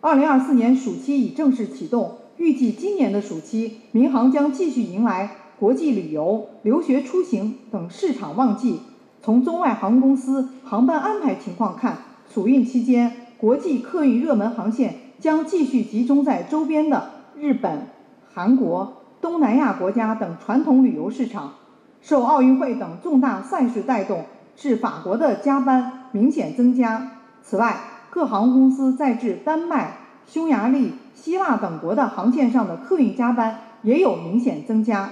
二零二四年暑期已正式启动，预计今年的暑期，民航将继续迎来国际旅游、留学出行等市场旺季。从中外航空公司航班安排情况看，暑运期间，国际客运热门航线将继续集中在周边的日本、韩国、东南亚国家等传统旅游市场。受奥运会等重大赛事带动，至法国的加班明显增加。此外，各航空公司在至丹麦、匈牙利、希腊等国的航线上的客运加班也有明显增加。